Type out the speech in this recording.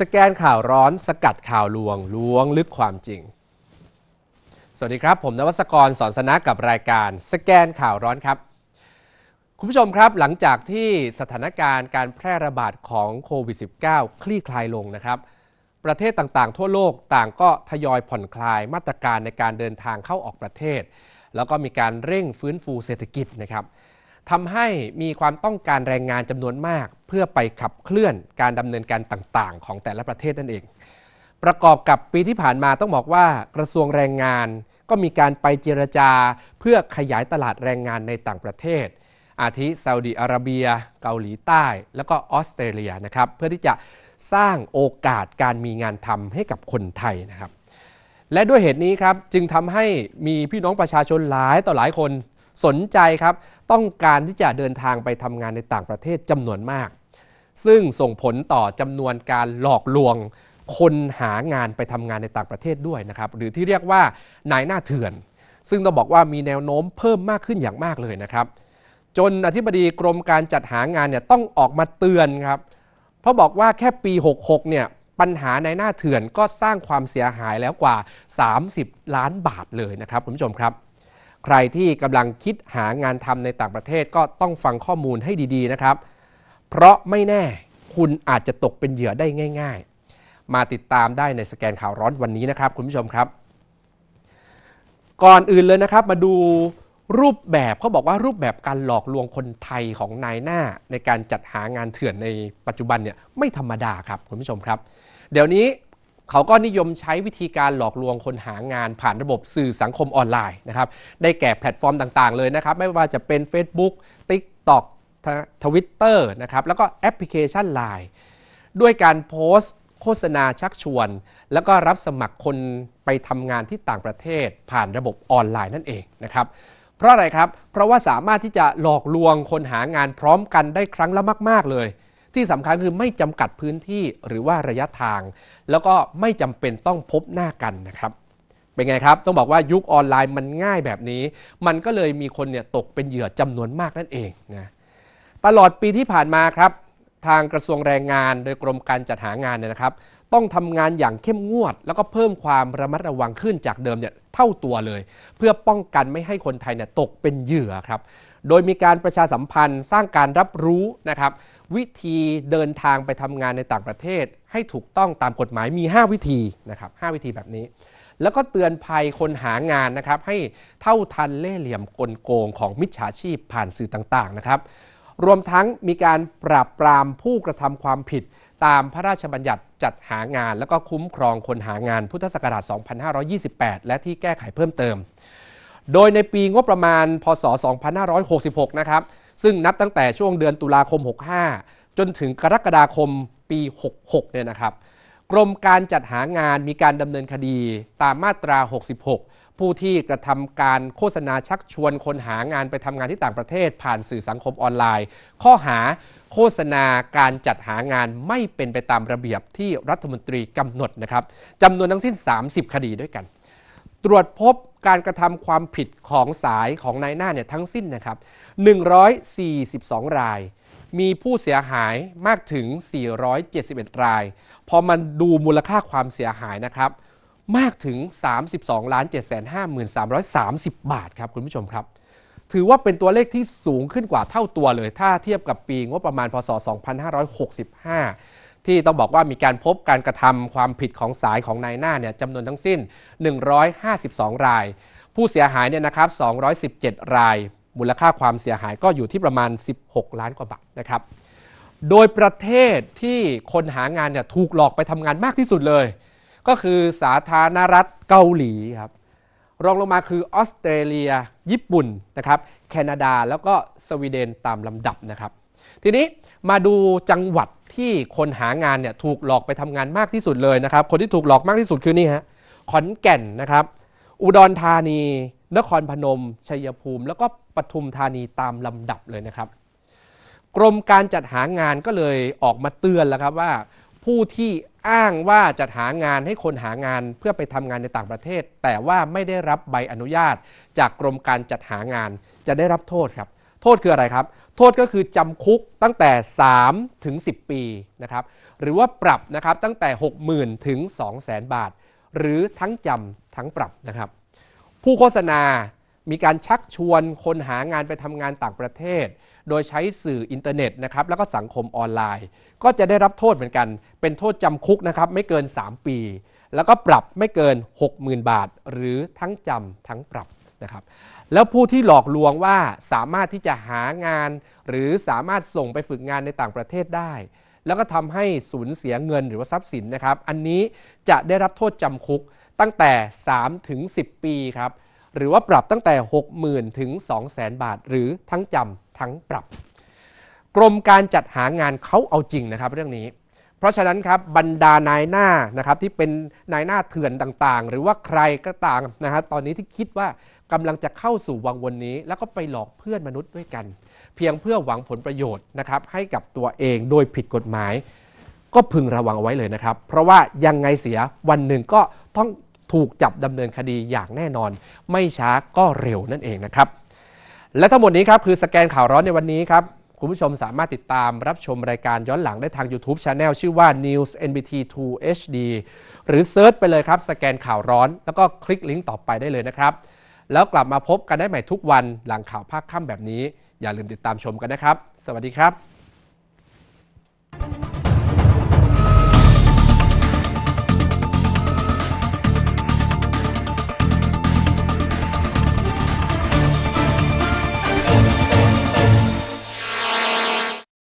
สแกนข่าวร้อนสกัดข่าวลวงล้วงลึกความจริง สวัสดีครับ ผมนวัสกรสอนสนะกับรายการสแกนข่าวร้อนครับ คุณผู้ชมครับหลังจากที่สถานการณ์การแพร่ระบาดของโควิด -19 คลี่คลายลงนะครับ ประเทศต่างๆ ทั่วโลกต่างก็ทยอยผ่อนคลายมาตรการในการเดินทางเข้าออกประเทศ แล้วก็มีการเร่งฟื้นฟูเศรษฐกิจนะครับ ทำให้มีความต้องการแรงงานจำนวนมาก เพื่อไปขับเคลื่อนการดำเนินการต่างๆ ของแต่ละประเทศนั่นเอง ประกอบกับปีที่ผ่านมาต้องบอกว่ากระทรวงแรงงาน ก็มีการไปเจรจา เพื่อขยายตลาดแรงงานในต่างประเทศ อาทิซาอุดีอาระเบีย เกาหลีใต้ แล้วก็ออสเตรเลียนะครับเพื่อที่จะสร้างโอกาสการมีงานทำให้กับคนไทยนะครับ และด้วยเหตุนี้ครับจึงทำให้มีพี่น้องประชาชนหลายต่อหลายคน สนใจครับ ต้องการที่จะเดินทางไปทำงานในต่างประเทศจำนวนมาก ซึ่งส่งผลต่อจำนวนการหลอกลวง คนหางานไปทำงานในต่างประเทศด้วยนะครับ หรือที่เรียกว่านายหน้าเถื่อน ซึ่งต้องบอกว่ามีแนวโน้มเพิ่มมากขึ้นอย่างมากเลยนะครับ จนอธิบดีกรมการจัดหางานเนี่ยต้องออกมาเตือนครับ เพราะบอกว่าแค่ปี 66 เนี่ยปัญหาในหน้าเถื่อนก็สร้างความเสียหายแล้วกว่า 30 ล้านบาทเลยนะครับคุณผู้ชมครับ ใครที่กำลังคิดหางานทำในต่างประเทศก็ต้องฟังข้อมูลให้ดีๆนะครับ เพราะไม่แน่คุณอาจจะตกเป็นเหยื่อได้ง่าย ๆ มาติดตามได้ในสแกนข่าวร้อนวันนี้นะครับ คุณผู้ชมครับ ก่อนอื่นเลยนะครับ มาดูรูปแบบเขาบอกว่ารูปแบบการหลอกลวงคนไทยของนายหน้า ในการจัดหางานเถื่อนในปัจจุบันเนี่ยไม่ธรรมดาครับคุณผู้ชมครับ เดี๋ยวนี้ เขาก็นิยมใช้วิธีการหลอกลวงคนหางานผ่านระบบสื่อสังคมออนไลน์นะครับได้แก่แพลตฟอร์มต่างๆ เลยนะครับ ไม่ว่าจะเป็น Facebook TikTok ทวิตเตอร์นะครับแล้วก็แอปพลิเคชัน Line ด้วยการโพสต์โฆษณาชักชวน แล้วก็รับสมัครคนไปทำงานที่ต่างประเทศ ผ่านระบบออนไลน์นั่นเองนะครับเพราะอะไรครับ เพราะว่าสามารถที่จะหลอกลวงคนหางานพร้อมกันได้ครั้งละมาก ๆ เลย ที่สำคัญคือไม่จำกัดพื้นที่หรือว่าระยะทาง แล้วก็ไม่จำเป็นต้องพบหน้ากันนะครับเป็นไงครับ ต้องบอกว่ายุคออนไลน์มันง่ายแบบนี้ มันก็เลยมีคนเนี่ยตกเป็นเหยื่อจำนวนมากนั่นเองนะตลอดปีที่ผ่านมาครับ ทางกระทรวงแรงงานโดยกรมการจัดหางานเนี่ยนะครับ ต้องทำงานอย่างเข้มงวด แล้วก็เพิ่มความระมัดระวังขึ้นจากเดิมเนี่ยเท่าตัวเลย เพื่อป้องกันไม่ให้คนไทยเนี่ยตกเป็นเหยื่อครับ โดยมีการประชาสัมพันธ์สร้างการรับรู้นะครับวิธีเดินทางไปทำงานในต่างประเทศ ให้ถูกต้องตามกฎหมายมี 5 วิธีนะครับ5วิธีแบบนี้ แล้วก็เตือนภัยคนหางานนะครับให้เท่าทันเล่เหลี่ยมกลโกงของมิจฉาชีพผ่านสื่อต่างๆนะครับรวมทั้งมีการปราบปรามผู้กระทำความผิด ตามพระราชบัญญัติจัดหางาน และก็คุ้มครองคนหางานพุทธศักราช 2528 และที่แก้ไขเพิ่มเติม โดยในปีงบประมาณ พศ 2566 นะครับ ซึ่งนับตั้งแต่ช่วงเดือนตุลาคม 65 จนถึงกรกฎาคมปี 66 เนี่ยนะครับ กรมการจัดหางานมีการดำเนินคดีตามมาตรา 66 ผู้ที่กระทำการโฆษณาชักชวนคนหางานไปทำงานที่ต่างประเทศ ผ่านสื่อสังคมออนไลน์ ข้อหาโฆษณาการจัดหางานไม่เป็นไปตามระเบียบที่รัฐมนตรีกำหนดนะครับจำนวนทั้งสิ้น 30 คดีด้วยกัน ตรวจพบการกระทำความผิดของสายของนายหน้าเนี่ยทั้งสิ้นนะครับ 142 ราย มีผู้เสียหายมากถึง 471 ราย พอมันดูมูลค่าความเสียหายนะครับ มากถึง 32ล้าน7 5 3 3 0 บาทครับคุณผู้ชมครับ ถือว่าเป็นตัวเลขที่สูงขึ้นกว่าเท่าตัวเลย ถ้าเทียบกับปีงบประมาณพศ 2565 ที่ต้องบอกว่ามีการพบการกระทำความผิดของสายของนายหน้าเนี่ยจำนวนทั้งสิ้น 152 ราย ผู้เสียหายเนี่ยนะครับ 217 ราย มูลค่าความเสียหายก็อยู่ที่ประมาณ 16 ล้านกว่าบาทนะครับโดยประเทศที่คนหางานเนี่ยถูกหลอกไปทำงานมากที่สุดเลย ก็คือสาธารณรัฐเกาหลีครับรองลงมาคือออสเตรเลีย ญี่ปุ่นนะครับแคนาดาแล้วก็สวีเดนตามลำดับนะครับ ทีนี้มาดูจังหวัดที่คนหางานเนี่ยถูกหลอกไปทำงานมากที่สุดเลยนะครับ คนที่ถูกหลอกมากที่สุดคือนี่ฮะขอนแก่นนะครับ อุดรธานี นครพนม ชัยภูมิ แล้วก็ปทุมธานีตามลำดับเลยนะครับ กรมการจัดหางานก็เลยออกมาเตือนแล้วครับว่า ผู้ที่ อ้างว่าจัดหางานให้คนหางานเพื่อไปทำงานในต่างประเทศ แต่ว่าไม่ได้รับใบอนุญาต จากกรมการจัดหางานจะได้รับโทษครับ โทษคืออะไรครับ โทษก็คือจำคุกตั้งแต่ 3 ถึง 10 ปีนะครับหรือว่าปรับนะครับตั้งแต่ 60,000 ถึง 200,000 บาท หรือทั้งจำทั้งปรับนะครับ ผู้โฆษณามีการชักชวนคนหางานไปทำงานต่างประเทศ โดยใช้สื่ออินเทอร์เน็ตนะครับแล้วก็สังคมออนไลน์ ก็จะได้รับโทษเหมือนกัน เป็นโทษจำคุกนะครับไม่เกิน 3 ปี แล้วก็ปรับไม่เกิน 60,000 บาท หรือทั้งจำทั้งปรับนะครับแล้วผู้ที่หลอกลวงว่าสามารถที่จะหางาน หรือสามารถส่งไปฝึกงานในต่างประเทศได้ แล้วก็ทำให้สูญเสียเงินหรือว่าทรัพย์สินนะครับ อันนี้จะได้รับโทษจำคุกตั้งแต่ 3 ถึง 10 ปีครับ หรือว่าปรับตั้งแต่ 60,000 ถึง 200,000 บาท หรือทั้งจำ ทั้งปรับ กรมการจัดหางานเขาเอาจริงนะครับเรื่องนี้ เพราะฉะนั้นครับบรรดานายหน้านะครับที่เป็นนายหน้าเถื่อนต่างๆ หรือว่าใครก็ตามนะฮะตอนนี้ที่คิดว่ากำลังจะเข้าสู่วังวนนี้ แล้วก็ไปหลอกเพื่อนมนุษย์ด้วยกัน เพียงเพื่อหวังผลประโยชน์นะครับให้กับตัวเองโดยผิดกฎหมาย ก็พึงระวังเอาไว้เลยนะครับ เพราะว่ายังไงเสียวันหนึ่งก็ต้องถูกจับดำเนินคดีอย่างแน่นอน ไม่ช้าก็เร็วนั่นเองนะครับ และทั้งหมดนี้ครับคือสแกนข่าวร้อนในวันนี้ครับ คุณผู้ชมสามารถติดตามรับชมรายการย้อนหลังได้ทาง YouTube Channel ชื่อว่า News NBT 2 HD หรือเซิร์ชไปเลยครับ สแกนข่าวร้อน แล้วก็คลิกลิงก์ต่อไปได้เลยนะครับ แล้วกลับมาพบกันได้ใหม่ทุกวันหลังข่าวภาคค่ำแบบนี้ อย่าลืมติดตามชมกันนะครับ สวัสดีครับ